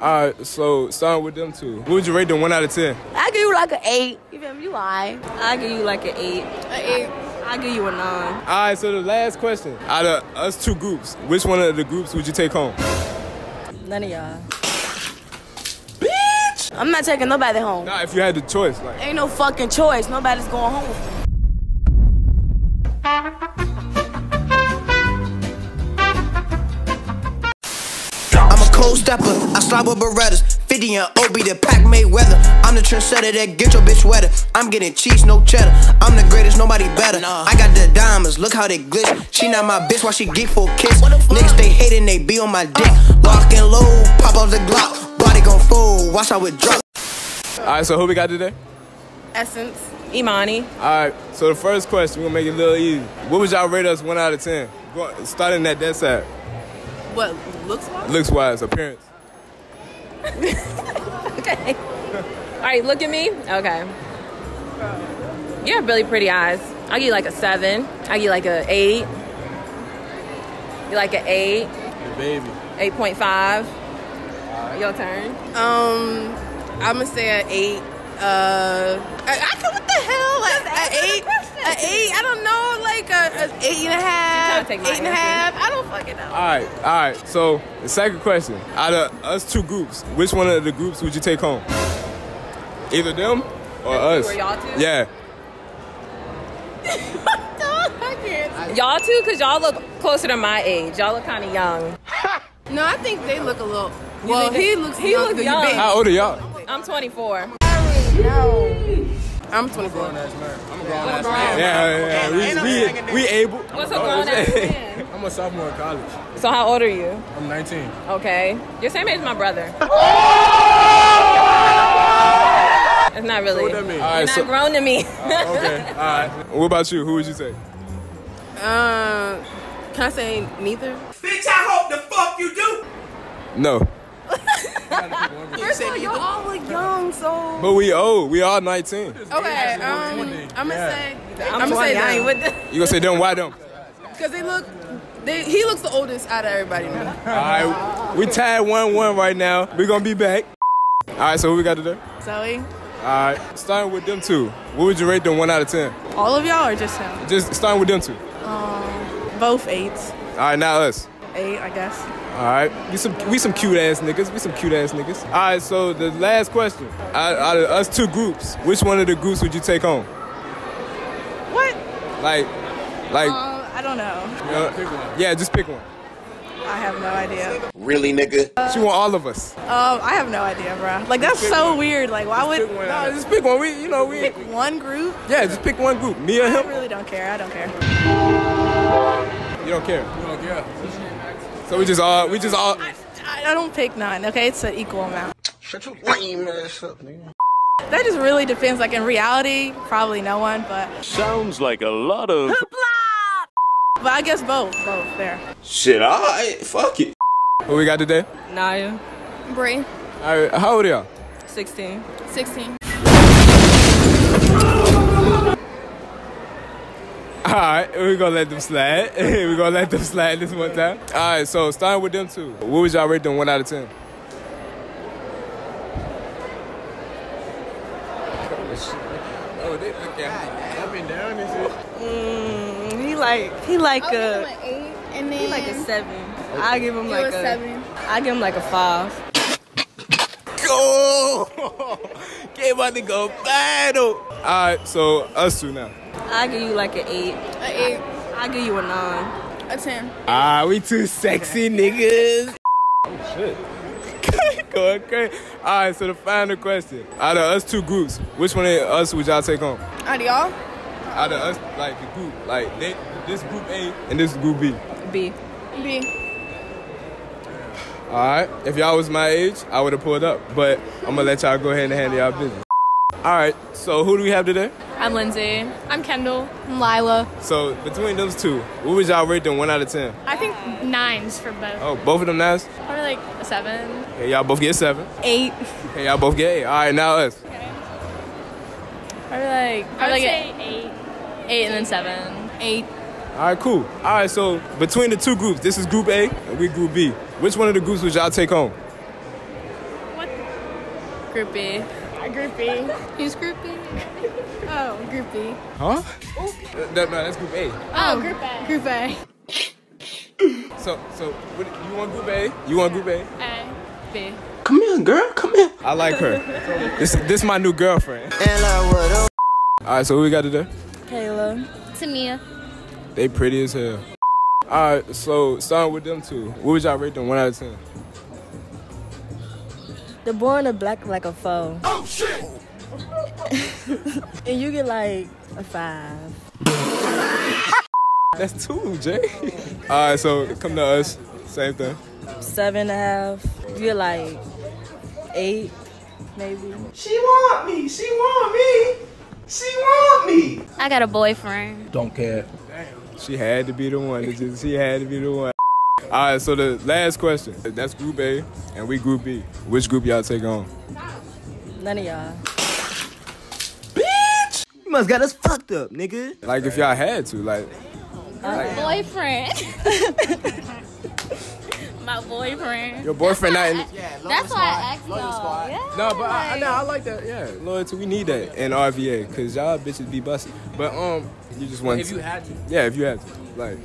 All right, so starting with them two. What would you rate them one out of ten? I give you like an eight. You feel me? You alright. I give you like an eight. An eight. I give you a nine. All right, so the last question. Out of us two groups, which one of the groups would you take home? None of y'all. Bitch! I'm not taking nobody home. Nah, if you had the choice, like. Ain't no fucking choice. Nobody's going home. I'm cold stepper, I slide with Berettas. 50 and OB, the pack made weather. I'm the trendsetter that get your bitch wetter. I'm getting cheese, no cheddar. I'm the greatest, nobody better. I got the diamonds, look how they glitch. She not my bitch while she geek for a kiss. Niggas they hating, they be on my dick. Lock and load, pop off the Glock. Body gon' fool, watch out with drop. All right, so who we got today? Essence. Imani. All right, so the first question, we're gonna make it a little easy. What would y'all rate us one out of ten? Starting at that side. What looks like? Looks wise, appearance. Okay. All right, look at me. Okay. You have really pretty eyes. I give you like a seven. I give you like a eight. You like an eight, The baby. eight point five. Your turn. Um, I'm gonna say an eight. Uh, I, I could, what the hell? Like an eight, an eight. I don't know, like a, a eight and a half, take my eight and a answer. half. I don't fucking know. All right, all right. So the second question: Out of us two groups, which one of the groups would you take home? Either them or us? or y'all two? Yeah. I can't. Y'all too, cause y'all look closer to my age. Y'all look kind of young. No, I think they look a little. Well, he looks. he young looks 'cause you young. How old are y'all? I'm 24. I'm 24. Yeah, yeah. We, we, we able. What's a grown ass man? I'm a sophomore in college. So how old are you? I'm 19. Okay, you're same age as my brother. It's not really. What that mean? All right, You're not so grown to me. okay. All right. What about you? Who would you say? Um, can I say neither? Bitch, I hope the fuck you do. No, First of all, y'all all look young, so. but we old. We all 19. Okay, um, I'm gonna say. I'm, I'm gonna say 20. I ain't them. with that. gonna say them? Why them? Because they look. They, he looks the oldest out of everybody now. All right. We tied one one right now. We're gonna be back. All right. So who we got today? Zoe, All right. Starting with them two. What would you rate them one out of ten? all of y'all or just him? Just starting with them two. Um, Both eights. All right. Now us. Eight, I guess. All right, we some we some cute ass niggas. We some cute ass niggas. All right, so the last question: out, out of us two groups, which one of the groups would you take home? What? Like, like, Um, I don't know. you know, yeah, just pick one. I have no idea. Really, nigga? She want all of us. Um, I have no idea, bro. Like that's so weird. Like, why would No, just pick one. We, you know, we. pick one group? Yeah, just pick one group. Me or I him. really don't care. I don't care. You don't care. You don't yeah. So we just all, we just all. I, I don't pick none. Okay, it's an equal amount. Shut your lame ass up, nigga. That just really depends. Like in reality, probably no one, but Sounds like a lot of. but I guess both. Both there. Shit, alright, fuck it. What we got today? Naya, Brie, All right, how old are y'all? 16. 16. All right, we're gonna let them slide. we're gonna let them slide this one time. All right, so starting with them two, what would y'all rate them one out of ten? Oh, they look at Up and down and shit. Mm, he like he like a eight, and then he like a seven. I give him like a, seven. I give him like a five. Go! Get about to go battle. All right, so us two now. I give you like an eight. An eight, I give you a nine. a ten. Ah, we two sexy niggas. Oh shit. Going crazy. All right, so the final question: Out of us two groups, which one of us would y'all take home? Out of y'all? Out of us, like the group, like they, this group A and this group B. B. B. All right. If y'all was my age, I would have pulled up, but I'm gonna let y'all go ahead and handle y'all business. All right. So who do we have today? I'm Lindsay. I'm Kendall. I'm Lila. So between those two, what would y'all rate them one out of ten? I think nines for both. Oh, both of them nines. Probably like a seven. Okay, y'all both get seven. Eight. Hey, y'all both get eight. All right, now us. Probably like I would like say eight. Eight and then seven. Eight. All right, cool. All right, so between the two groups, this is Group A and we Group B. Which one of the groups would y'all take home? Groupie. Groupie. Who's groupie? Oh, groupie. Huh? That, no, that's group A. Oh, oh, group A. Group A. So, so what, you want group A? You want group A? A. B. Come here, girl. Come here. I like her. This, this my new girlfriend. And I would All right, so what we got today? Kayla. Tamia. They pretty as hell. All right, so starting with them two, what would y'all rate them one out of ten? The boy in the black like a foe. Oh shit! and you get like a five. That's two, Jay. All right, so come to us, same thing. Seven and a half. You get like eight, maybe. She want me. She want me. She want me. I got a boyfriend. Don't care. Damn. She had to be the one. It's just- She had to be the one. All right, so the last question. That's Group A, and we Group B. Which group y'all take on? None of y'all. Bitch! You must got us fucked up, nigga. Like if y'all had to, like Boyfriend. My boyfriend. your boyfriend not in. That's why I asked y'all. Yeah. No, but I, I, no, I like that. Yeah, loyalty. We need that in RVA because y'all bitches be busted. But um, you just want. If you had to. Yeah, if you had to. Like.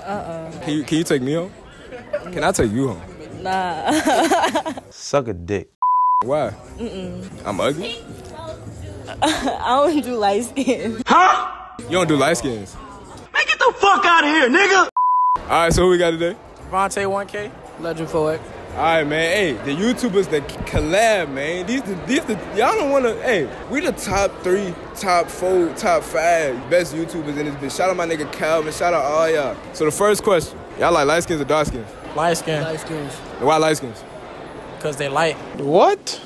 Uh uh Can you can you take me home? Can I take you home? Nah. Suck a dick. Why? I'm ugly. I don't do light skin. You don't do light skins. Man, get the fuck out of here, nigga. All right, so who we got today? Vontae 1K, Legend Poet. All right, man. Hey, the YouTubers that collab, man. These, the, these, the, y'all don't wanna. Hey, we the top three, top four, top five best YouTubers in this bitch. Shout out my nigga Calvin. Shout out all y'all. So the first question, y'all like light skins or dark skins? Light skin. Light skins. Why light skins? Because they light. What?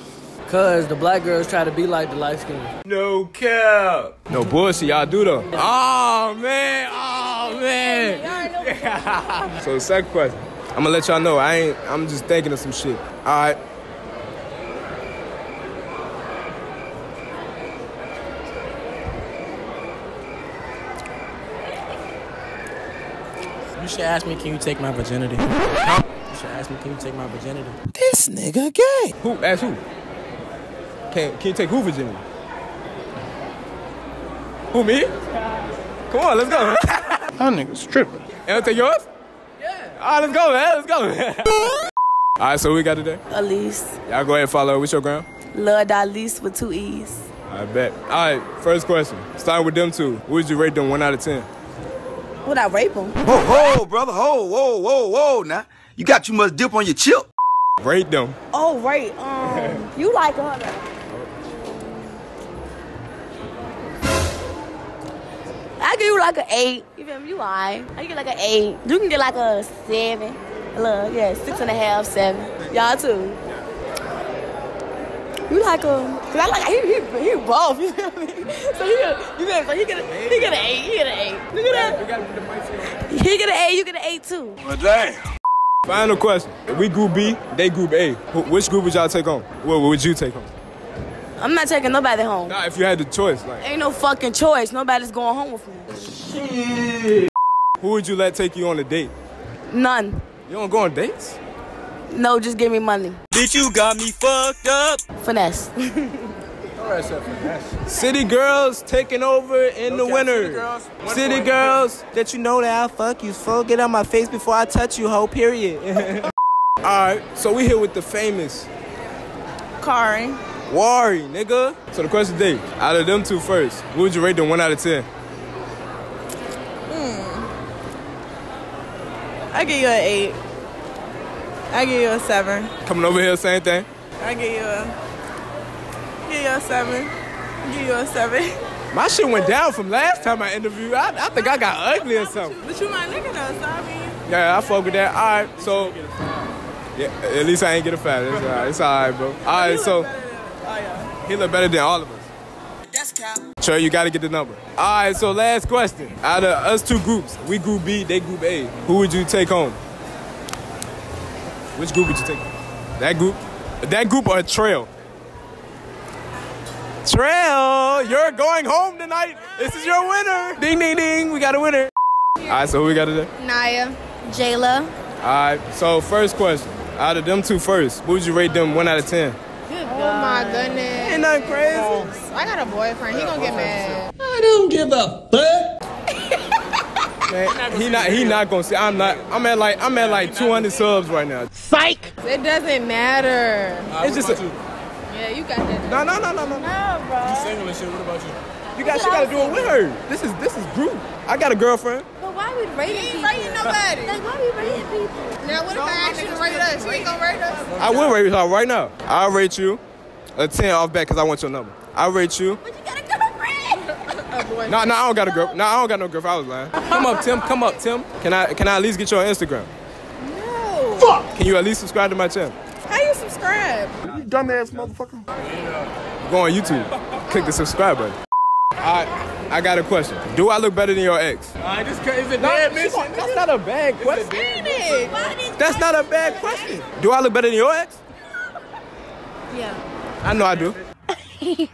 Cause the black girls try to be like the light skins. No cap. No bullshit, y'all do though. Oh man, oh man. so second question. I'm gonna let y'all know. I ain't. I'm just thinking of some shit. All right. You should ask me, can you take my virginity? You should ask me, can you take my virginity? This nigga gay. Who? Ask who? Can Can you take who Virginia? Who me? Come on, let's go. That nigga's tripping. And I'll take yours? Yeah. All right, let's go, man. Let's go. All right, so what we got today? Elise. Y'all go ahead and follow. What's your gram? Love Elise with two E's. I bet. All right, first question. Starting with them two. What would you rate them one out of ten? Would I rape them? Whoa, whoa, brother, whoa, whoa, whoa, whoa. Now you got too much dip on your chip. Rate them. Oh, right. Um, you like her? I give you like an eight. You feel me? You alright. I get like an eight. You can get like a seven. Look, yeah, six and a half, seven. Y'all too. You like him? Cause I like he he he both. You feel me? So he get- you feel me? So he get a, he get an eight. He get an eight. Look at that. He get an eight. You get an eight too. Well, damn. Final question. If we group B, they group A. Wh- Which group would y'all take on? What would you take on? I'm not taking nobody home. Nah, if you had the choice, like Ain't no fucking choice. Nobody's going home with me. Shit. who would you let take you on a date? None. You don't go on dates? No, just give me money. Bitch, you got me fucked up. Finesse. City girls taking over in the winter. City girls. That you know that I fuck you. So get on my face before I touch you, whole period. All right, so we here with the famous Kari. Wari, nigga. So the question today, out of them two first, what would you rate them one out of ten? Hmm. I give you an eight. I give you a seven. Coming over here, same thing. I give you a give you a seven. Give you a seven. My shit went down from last time I interviewed. I, I think I got ugly or something. But you my nigga though, so I mean. Yeah, I fuck with that. All right, so yeah, at least I ain't get a fat. It's all right, it's all right, bro. All right, so he look better than all of us. Sure, you gotta get the number. All right, so last question. Out of us two groups, we group B, they group A. Who would you take home? Which group would you take? That group? That group or a trail? Trail, you're going home tonight. This is your winner. Ding, ding, ding. We got a winner. All right, so who we got today? Naya. Jayla. All right, so first question. Out of them two first, what would you rate them one out of ten? Good Oh my goodness. Ain't nothing crazy. I got a boyfriend. He gonna get mad. I don't give a fuck. Man, he not he not gonna say I'm not I'm at like I'm at like 200 subs right now. Psych. It doesn't matter. It's just a, Yeah, you got that. no no no no no. No, bro. You single and shit. What about you? You got she gotta do it with her. This is this is group. I got a girlfriend. But why we rating He ain't people? rating nobody. Like, why we rating people? Now, what if I ask you to rate us? You ain't gonna rate us? I will rate her right now. I'll rate you a 10 off back because I want your number. I'll rate you. But you got a girlfriend. Oh boy. No, no, I don't got a girl. No, I don't got no girlfriend. I was lying. Come up, Tim. Come up, Tim. Can I can I at least get you on Instagram? No. Fuck. Can you at least subscribe to my channel? How you subscribe? You dumbass motherfucker. Go on YouTube. Click the subscribe button. Alright, I got a question. Do I look better than your ex? Alright, this is a No, dead mission. That's not a bad question. Ain't it? That's not a bad question. Do I look better than your ex? Yeah. I know I do.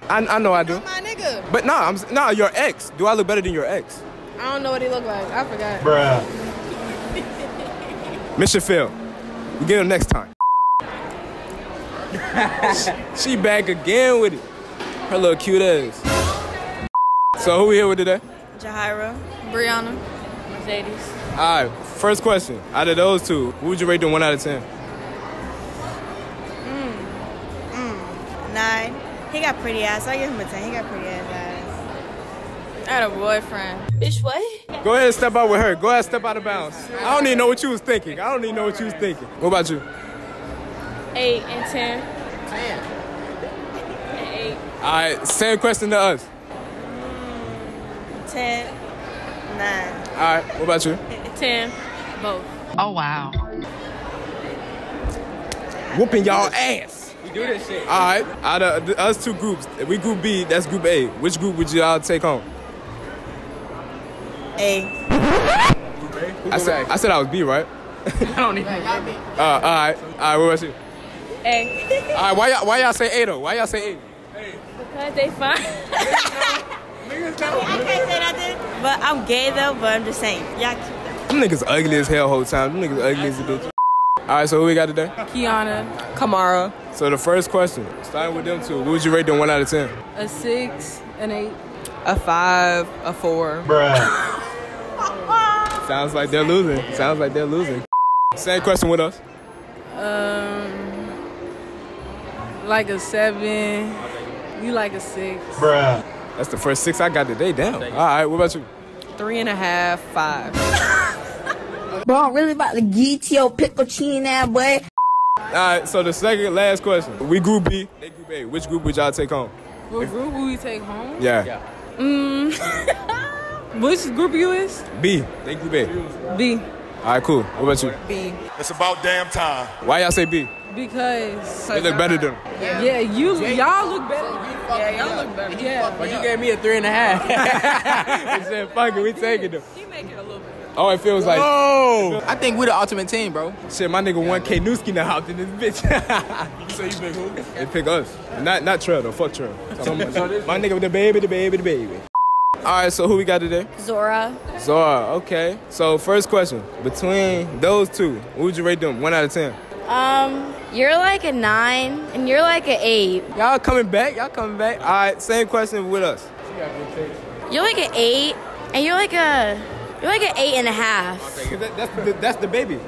I, I know I do. My nigga. But nah, I'm s- nah, your ex. Do I look better than your ex? I don't know what he look like. I forgot. Bruh. Mission Phil, We get him next time. she back again with it. Her little cute ass. So who we here with today? Jahira. Brianna. Mercedes. All right, first question. Out of those two, who would you rate them one out of ten? He got pretty ass. I give him a 10. He got pretty ass eyes. I had a boyfriend. Bitch, what? Go ahead and step out with her. Go ahead and step out of bounds. I don't even know what you was thinking. I don't even know what you was thinking. What about you? Eight and ten. And eight. All right, same question to us. Mm, 10. 9. All right, what about you? Ten. Both. Oh wow. Whooping y'all ass. We do this shit. All right, out of the, us two groups, we group B, that's group A. Which group would y'all take home? A. I said, I said I was B, right? I don't even. Uh, all right, all right, what about you? A. All right, why y'all, why y'all say A though? Why y'all say A? A. Because they fine. I can't say nothing. But I'm gay though, but I'm just saying. Y'all cute though. Them niggas ugly as hell whole time. Them niggas ugly as a bitch. All right, so who we got today? Kiana. Kamara. So the first question, starting with them two, what would you rate them one out of ten? A six, an eight, a five, a four. Bruh. Sounds like they're losing. Sounds like they're losing. Same question with us. Um, like a seven. You like a six. Bruh. That's the first six I got today. Damn. All right, what about you? Three and a half, five. Bro, I'm really about to get your pickle chin now, boy. All right, so the second last question. We group B, they group A. Which group would y'all take home? What group will we take home? Yeah. Mm. Which group you is? B, they group A. B. All right, cool. What about you? B. It's about damn time. Why y'all say B? Because They look better than them. yeah, you y'all look better. Yeah, y'all look better. Yeah. But you gave me a three and a half. They said, fuck it, we taking them. You make it a little bit. Oh, it feels like, oh. I think we're the ultimate team, bro. shit, my nigga 1K Newski in the house in this bitch. So you pick who? they pick us. Not not Trail though, fuck Trail. So, my nigga with the baby, the baby, the baby. All right, so who we got today? Zora. Zora, okay. So first question, between those two, what would you rate them? One out of ten. Um, you're like a nine, and you're like an eight. Y'all coming back? Y'all coming back? All right, same question with us. You're like an eight, and you're like a, you're like an eight and a half. 'Cause that- that's, the, that's the baby.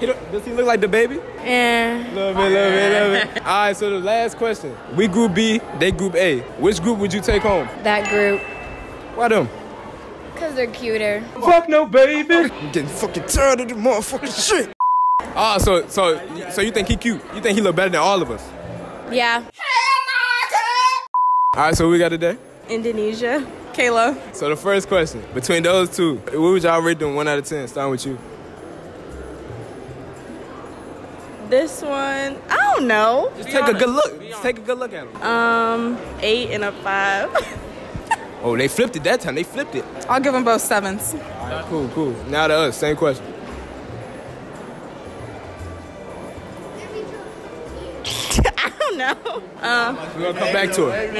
He don't- does he look like the baby? Yeah. Love it, love it, love it. All right, so the last question. We group B, they group A. Which group would you take home? That group. Why them? Cause they're cuter. Fuck no, baby. I'm getting fucking tired of the motherfucking shit. Ah, so so so you think he cute? You think he look better than all of us? Yeah. All right, so who we got today? Indonesia. Kayla. So the first question between those two, what would y'all rate them one out of ten? Starting with you. This one, I don't know. Just take a good look. Just take a good look at them. Um, eight and a five. Oh, they flipped it that time. They flipped it. I'll give them both sevens. Cool, cool. Now to us, same question. Know. Um, We're gonna come back to it.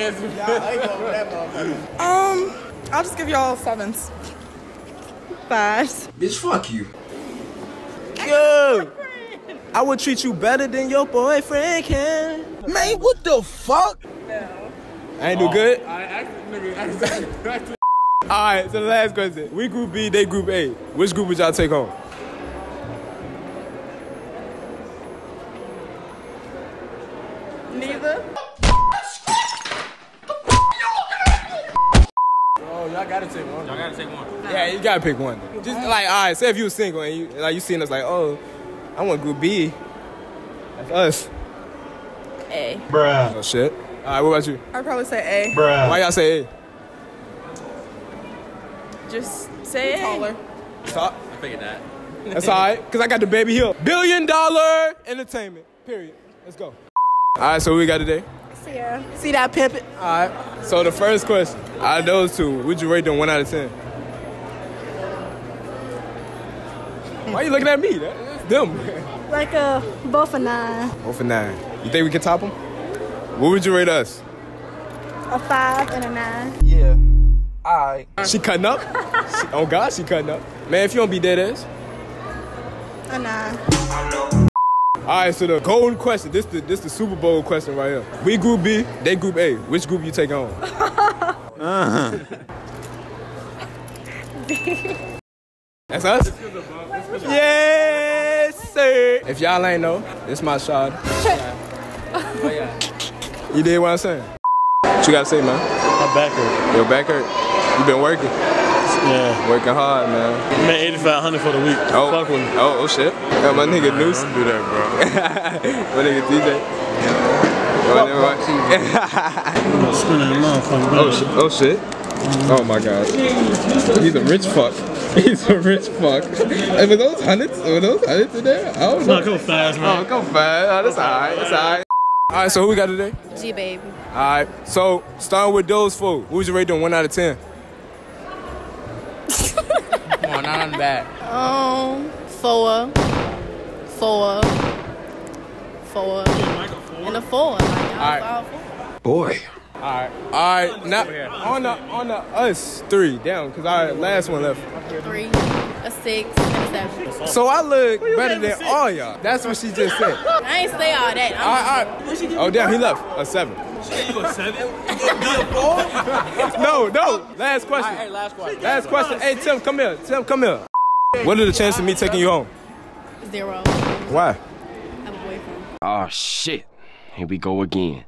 Um, I'll just give y'all sevens. fives. Bitch, fuck you. Yo, I would treat you better than your boyfriend can. Man, what the fuck? No. I ain't do good? Alright, so the last question. We group B, they group A. Which group would y'all take home? Gotta take one. Y'all gotta take one. Yeah, you gotta pick one. Just like, alright, say if you were single and you like you seen us like, oh, I want group B. That's us. A. Bruh. Oh shit. Alright, what about you? I'd probably say A. Bruh. Why y'all say A? Just say A. Taller. Top. I figured that. That's alright, cause I got the baby hill. Billion dollar entertainment. Period. Let's go. Alright, so what we got today? See ya. See that pimpin'? Alright. So the first question, out of those two, would you rate them one out of ten? Why are you looking at me? That's them. Like a both a nine, Both for nine. You think we can top them? What would you rate us? a five, and a nine. Yeah. Alright. She cutting up? She- oh God, she cutting up. Man, if you don't be dead ass. A nine. All right, so the golden question. This the this the Super Bowl question right here. We group B, they group A. Which group you take on? uh-huh. That's us. Yes, sir. If y'all ain't know, it's my shot. You did what I'm saying? What you gotta say, man? My back hurt. Your back hurt. You been working? Yeah. Working hard, man. I made 8500 for the week. Oh, Fuck with me. oh, oh shit. Got my nigga Noose. Don't do that, bro. my nigga TJ. Oh, never mind. Spinning the motherfucker. Oh shit! Oh shit! Oh my god! He's a rich fuck. He's a rich fuck. Hey, were those hundreds? Were those hundreds in there? I don't know. No, go fast, man. Oh, go fast. Oh, that's alright. That's alright. All right. So who we got today? G baby. All right. So starting with those four, what would you rate them one out of ten? Come on, not on the back. Um, four, four, four, and a four. Like, I was all four. Boy. All right. All right. Now on the on the us three down because our last one left. Three, a six, and a seven. So I look better than all y'all. That's what she just said. I ain't say all that. All right, all right. Oh damn, he left a seven. You a seven? No, no. Last question. Hey, last question. Last question. Hey Tim, come here. Tim, come here. What are the chances of me taking you home? Zero. Why? I have a boyfriend. Oh shit. Here we go again.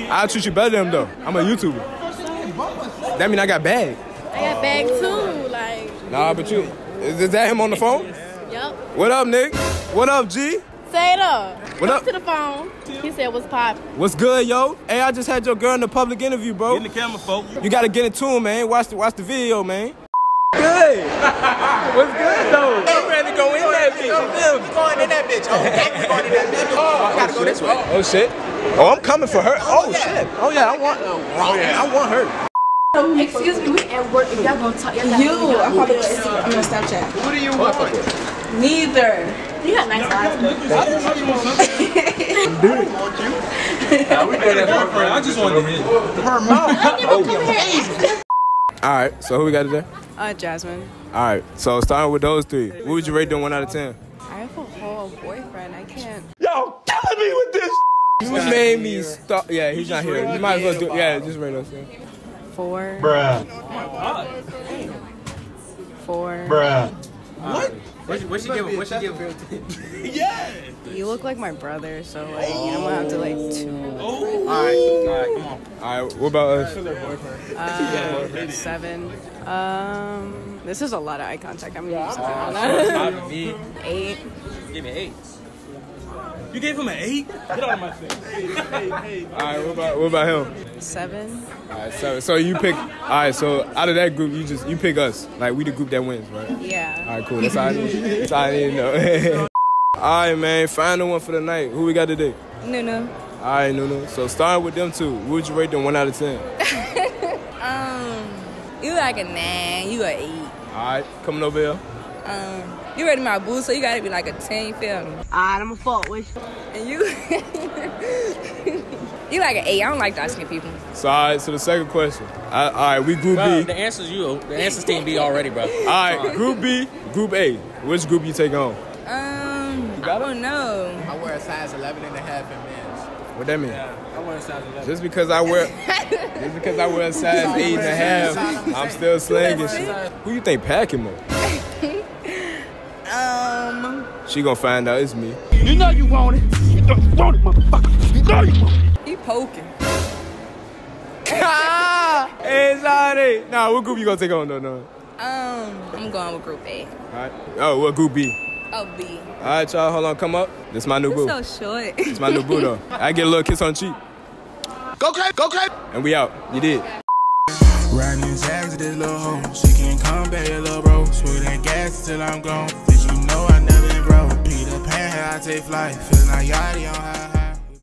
I'll treat you better than him though. I'm a YouTuber. That mean I got bag. I got bag too. Like, Nah, but you. Is, is that him on the phone? yep. What up, Nick? What up, G? Say it up. What Come up? to the phone. He said, "What's poppin'?" What's good, yo? Hey, I just had your girl in the public interview, bro. Get in the camera, folks. You gotta get it to him, man. Watch the watch the video, man. Good. What's good though? I'm ready to go in that bitch. Oh, we going in that bitch. Oh, we going in that bitch. Oh, gotta go this way. Oh shit. Oh, I'm coming for her. Oh, oh shit. Oh yeah, I want. Oh, I want her. Excuse me, we at work. If y'all gonna talk, y'all gotta You. I follow your Instagram. I'm on Snapchat. Who do you want? Neither. You got nice eyes. I don't want you i just wanted to hit. All right. So who we got today? Uh, Jasmine. All right. So starting with those three, what would you rate them one out of ten? I have a whole boyfriend. I can't. Yo, killing me with this. You made me stop. Yeah, he's not here. You might as well do. Yeah, just rate us. yeah. Four. Bruh. Four. Bruh. What? What she, what she give him? What she give him? Yeah! You look like my brother, so like I'm gonna have to like two. All right, all right, come on. All right. What about us? Uh, seven. Um, this is a lot of eye contact. I'm gonna use something on Not that. Eight. Give me eight. You gave him an eight? Get out of my face. All right. What about what about him? Seven. All right. So so you pick. All right. So out of that group, you just you pick us. Like we the group that wins, right? Yeah. All right. Cool. That's all I need. That's all I need to know. all right, man. Final one for the night. Who we got today? Nunu. All right, Nunu. So starting with them two, what would you rate them one out of ten? Um, you like a nine, you a eight. All right. Coming over here. Um, you ready my boo, so you gotta be like a ten, you feel me? Alright, I'm a fuck with you. And you, you like an eight. I don't like dark skinned people. So all right. So the second question. All right. All right we group Bro, B. the answer's you. The answer's team B already, bro. All right. Group B. Group A. Which group you take on? Um, I don't know. I wear a size 11 and a half in men's. What that mean? Yeah, I wear a size 11. Just because I wear, just because I wear a size eight and a half, I'm still slinging shit. Who you think packing more? She gonna find out it's me. You know you want it. You know you want it, motherfucker. You know you want it. He poking. Ah! Hey, sorry. Nah, what group you gonna take on though? No. Um, I'm going with Group A. All right. Oh, what group B? Oh, B. All right, y'all. Hold on. Come up. This my new boo. You're so short. It's my new boo though. I get a little kiss on the cheek. Go crazy, go crazy. And we out. You did. Riding in tags to this little hoe. She can't come back, little bro. Swear that gas till I'm gone. I take flight. Feeling like Yachty on high.